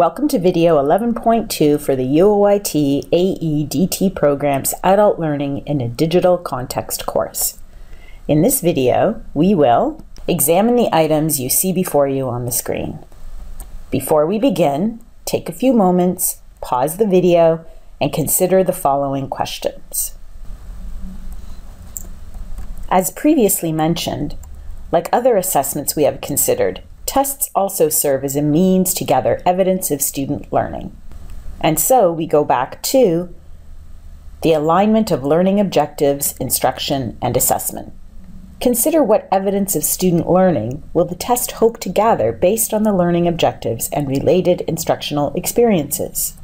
Welcome to video 11.2 for the UOIT AEDT program's Adult Learning in a Digital Context course. In this video, we will examine the items you see before you on the screen. Before we begin, take a few moments, pause the video, and consider the following questions. As previously mentioned, like other assessments we have considered, Tests also serve as a means to gather evidence of student learning. And so we go back to the alignment of learning objectives, instruction, and assessment. Consider what evidence of student learning will the test hope to gather based on the learning objectives and related instructional experiences.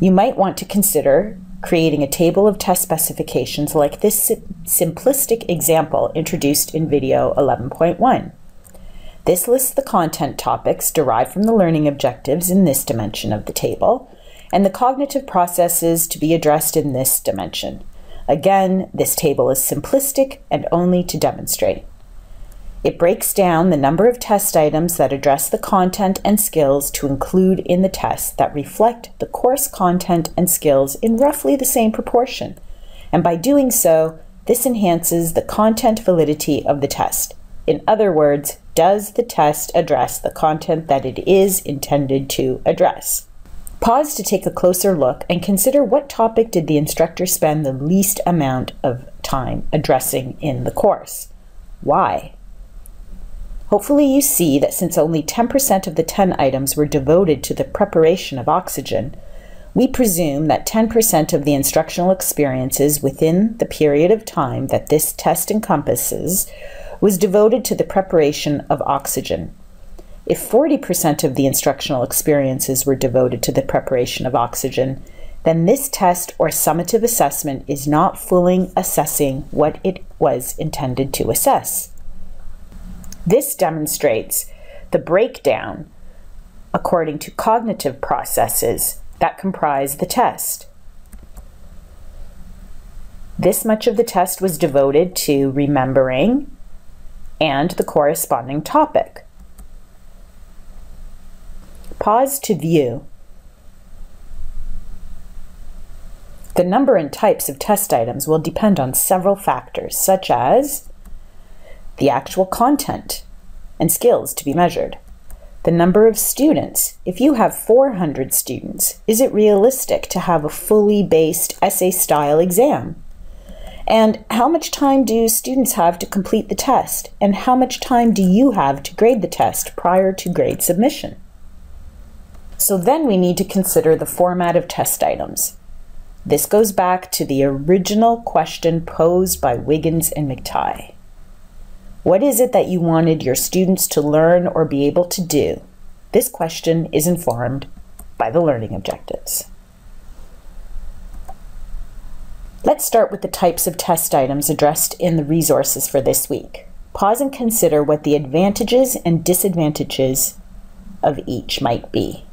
You might want to consider creating a table of test specifications like this simplistic example introduced in video 11.1. This lists the content topics derived from the learning objectives in this dimension of the table, and the cognitive processes to be addressed in this dimension. Again, this table is simplistic and only to demonstrate. It breaks down the number of test items that address the content and skills to include in the test that reflect the course content and skills in roughly the same proportion. And by doing so, this enhances the content validity of the test. In other words, does the test address the content that it is intended to address? Pause to take a closer look and consider what topic did the instructor spend the least amount of time addressing in the course. Why? Hopefully you see that since only 10% of the 10 items were devoted to the preparation of oxygen, we presume that 10% of the instructional experiences within the period of time that this test encompasses was devoted to the preparation of oxygen. If 40% of the instructional experiences were devoted to the preparation of oxygen, then this test or summative assessment is not fully assessing what it was intended to assess. This demonstrates the breakdown according to cognitive processes that comprise the test. This much of the test was devoted to remembering, and the corresponding topic. Pause to view. The number and types of test items will depend on several factors, such as the actual content and skills to be measured, the number of students. If you have 400 students, is it realistic to have a fully based essay style exam? And how much time do students have to complete the test? And how much time do you have to grade the test prior to grade submission? So then we need to consider the format of test items. This goes back to the original question posed by Wiggins and McTighe. What is it that you wanted your students to learn or be able to do? This question is informed by the learning objectives. Let's start with the types of test items addressed in the resources for this week. Pause and consider what the advantages and disadvantages of each might be.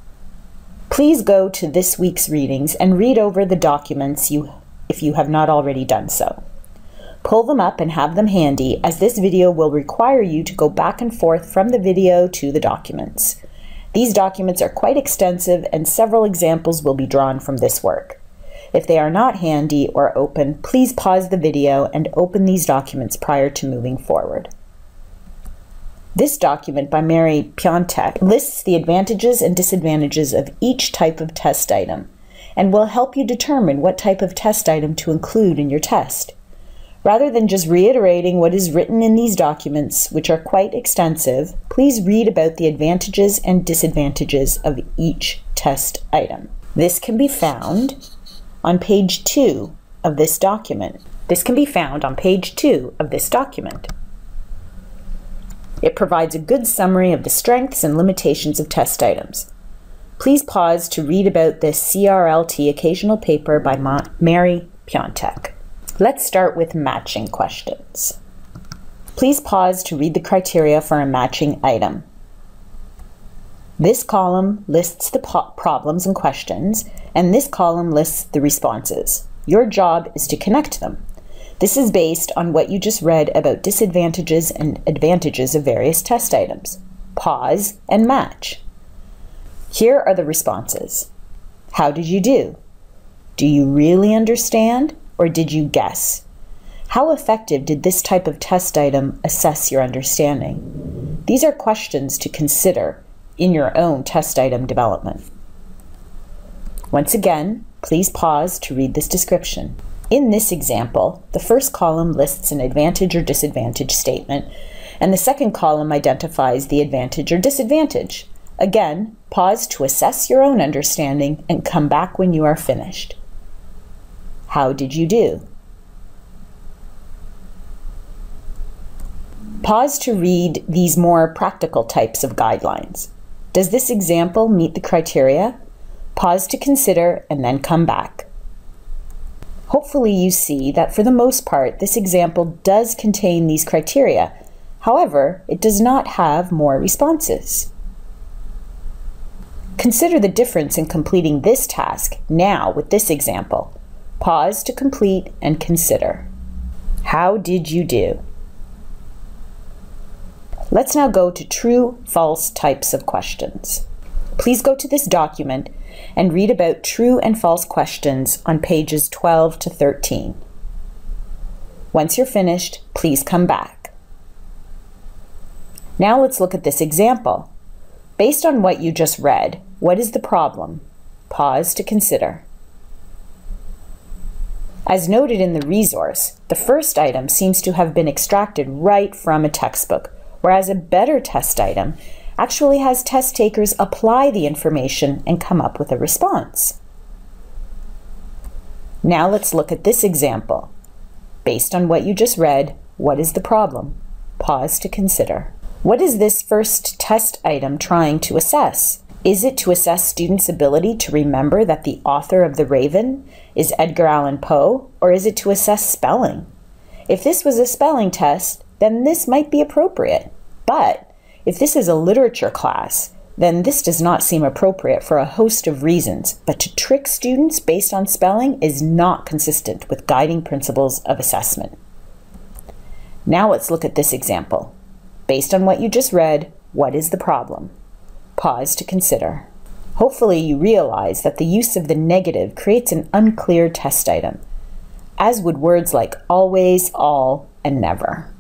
Please go to this week's readings and read over the documents you, if you have not already done so. Pull them up and have them handy as this video will require you to go back and forth from the video to the documents. These documents are quite extensive and several examples will be drawn from this work. If they are not handy or open, please pause the video and open these documents prior to moving forward. This document by Mary Piontek lists the advantages and disadvantages of each type of test item and will help you determine what type of test item to include in your test. Rather than just reiterating what is written in these documents, which are quite extensive, please read about the advantages and disadvantages of each test item. This can be found on page 2 of this document. This can be found on page 2 of this document. It provides a good summary of the strengths and limitations of test items. Please pause to read about this CRLT occasional paper by Ma Mary Piontek. Let's start with matching questions. Please pause to read the criteria for a matching item. This column lists the problems and questions, and this column lists the responses. Your job is to connect them. This is based on what you just read about disadvantages and advantages of various test items. Pause and match. Here are the responses. How did you do? Do you really understand or did you guess? How effective did this type of test item assess your understanding? These are questions to consider in your own test item development. Once again, please pause to read this description. In this example, the first column lists an advantage or disadvantage statement, and the second column identifies the advantage or disadvantage. Again, pause to assess your own understanding and come back when you are finished. How did you do? Pause to read these more practical types of guidelines. Does this example meet the criteria? Pause to consider and then come back. Hopefully you see that for the most part, this example does contain these criteria. However, it does not have more responses. Consider the difference in completing this task now with this example. Pause to complete and consider. How did you do? Let's now go to true, false types of questions. Please go to this document and read about true and false questions on pages 12 to 13. Once you're finished, please come back. Now let's look at this example. Based on what you just read, what is the problem? Pause to consider. As noted in the resource, the first item seems to have been extracted right from a textbook, whereas a better test item actually has test takers apply the information and come up with a response. Now let's look at this example. Based on what you just read, what is the problem? Pause to consider. What is this first test item trying to assess? Is it to assess students' ability to remember that the author of The Raven is Edgar Allan Poe, or is it to assess spelling? If this was a spelling test, then this might be appropriate. But if this is a literature class, then this does not seem appropriate for a host of reasons, but to trick students based on spelling is not consistent with guiding principles of assessment. Now let's look at this example. Based on what you just read, what is the problem? Pause to consider. Hopefully you realize that the use of the negative creates an unclear test item, as would words like always, all, and never.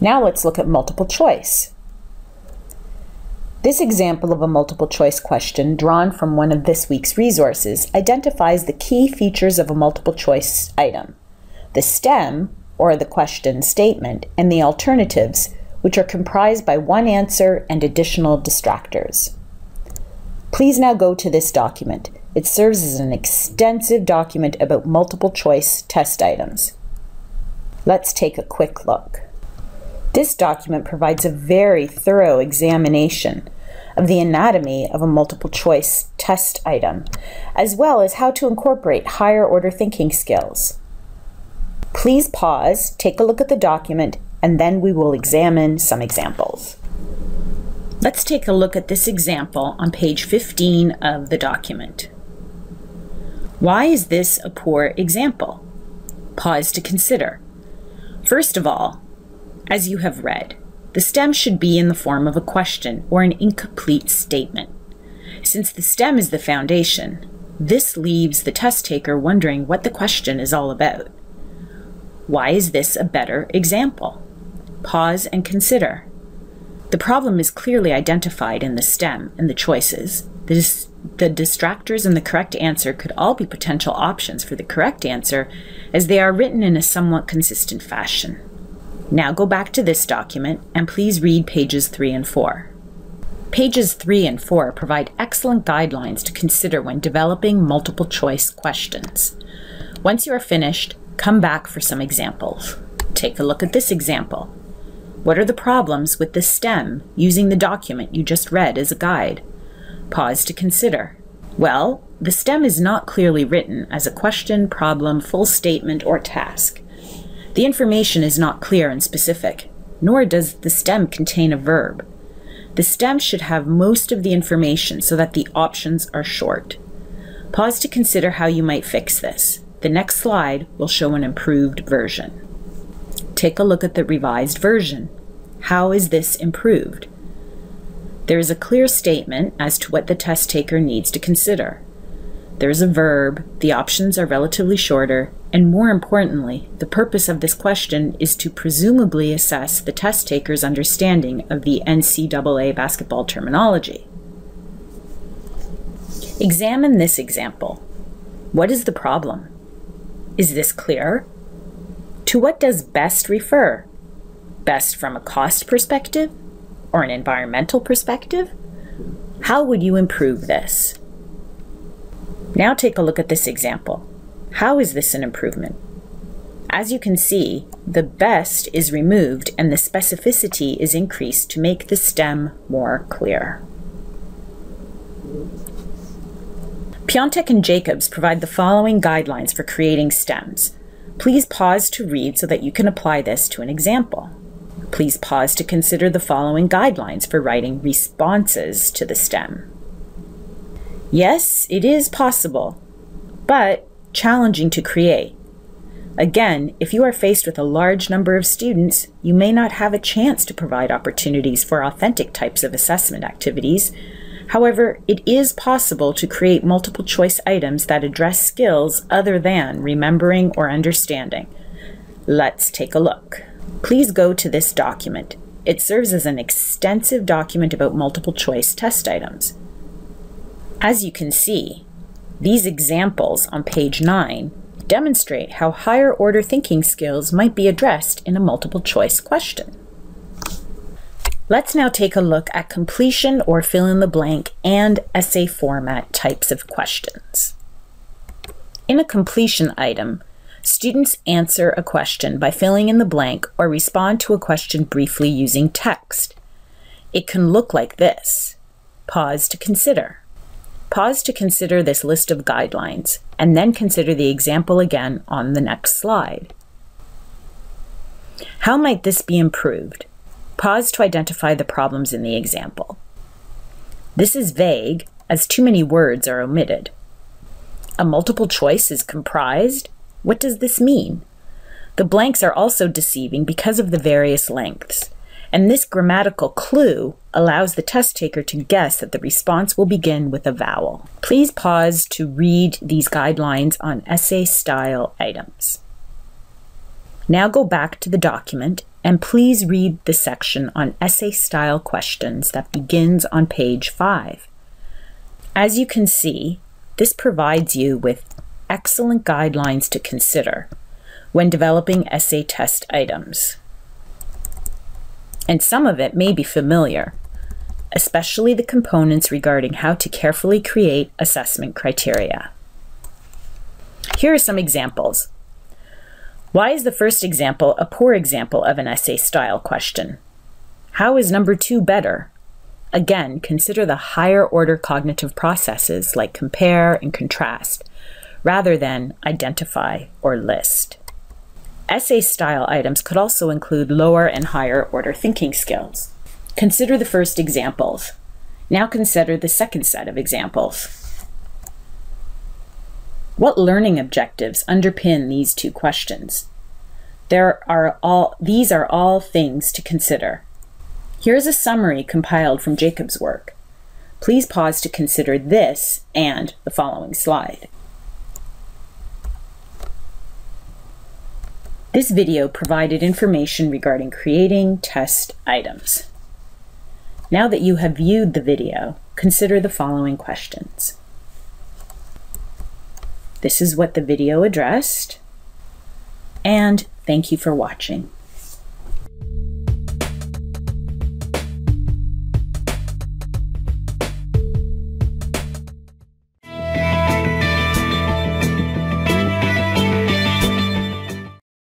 Now let's look at multiple choice. This example of a multiple choice question drawn from one of this week's resources identifies the key features of a multiple choice item, the stem, or the question statement, and the alternatives, which are comprised by one answer and additional distractors. Please now go to this document. It serves as an extensive document about multiple choice test items. Let's take a quick look. This document provides a very thorough examination of the anatomy of a multiple choice test item, as well as how to incorporate higher order thinking skills. Please pause, take a look at the document, and then we will examine some examples. Let's take a look at this example on page 15 of the document. Why is this a poor example? Pause to consider. First of all, as you have read. The stem should be in the form of a question or an incomplete statement. Since the stem is the foundation, this leaves the test taker wondering what the question is all about. Why is this a better example? Pause and consider. The problem is clearly identified in the stem and the choices. The, dis the distractors and the correct answer could all be potential options for the correct answer as they are written in a somewhat consistent fashion. Now go back to this document and please read pages 3 and 4. Pages 3 and 4 provide excellent guidelines to consider when developing multiple choice questions. Once you are finished, come back for some examples. Take a look at this example. What are the problems with the STEM using the document you just read as a guide? Pause to consider. Well, the STEM is not clearly written as a question, problem, full statement, or task. The information is not clear and specific, nor does the stem contain a verb. The stem should have most of the information so that the options are short. Pause to consider how you might fix this. The next slide will show an improved version. Take a look at the revised version. How is this improved? There is a clear statement as to what the test taker needs to consider. There's a verb, the options are relatively shorter, and more importantly, the purpose of this question is to presumably assess the test taker's understanding of the NCAA basketball terminology. Examine this example. What is the problem? Is this clear? To what does best refer? Best from a cost perspective or an environmental perspective? How would you improve this? Now take a look at this example. How is this an improvement? As you can see, the best is removed and the specificity is increased to make the stem more clear. Piontek and Jacobs provide the following guidelines for creating stems. Please pause to read so that you can apply this to an example. Please pause to consider the following guidelines for writing responses to the stem. Yes, it is possible, but challenging to create. Again, if you are faced with a large number of students, you may not have a chance to provide opportunities for authentic types of assessment activities, However, it is possible to create multiple choice items that address skills other than remembering or understanding. Let's take a look. Please go to this document. It serves as an extensive document about multiple choice test items. As you can see, these examples on page 9 demonstrate how higher order thinking skills might be addressed in a multiple choice question. Let's now take a look at completion or fill in the blank and essay format types of questions. In a completion item, students answer a question by filling in the blank or respond to a question briefly using text. It can look like this. Pause to consider. Pause to consider this list of guidelines, and then consider the example again on the next slide. How might this be improved? Pause to identify the problems in the example. This is vague, as too many words are omitted. A multiple choice is comprised. What does this mean? The blanks are also deceiving because of the various lengths, and this grammatical clue allows the test taker to guess that the response will begin with a vowel. Please pause to read these guidelines on essay style items. Now go back to the document and please read the section on essay style questions that begins on page 5. As you can see, this provides you with excellent guidelines to consider when developing essay test items. And some of it may be familiar, especially the components regarding how to carefully create assessment criteria. Here are some examples. Why is the first example a poor example of an essay style question? How is number two better? Again, consider the higher order cognitive processes like compare and contrast, rather than identify or list. Essay style items could also include lower and higher order thinking skills. Consider the first examples. Now consider the second set of examples. What learning objectives underpin these two questions? There are all these are all things to consider. Here's a summary compiled from Jacob's work. Please pause to consider this and the following slide. This video provided information regarding creating test items. Now that you have viewed the video, consider the following questions. This is what the video addressed. And thank you for watching.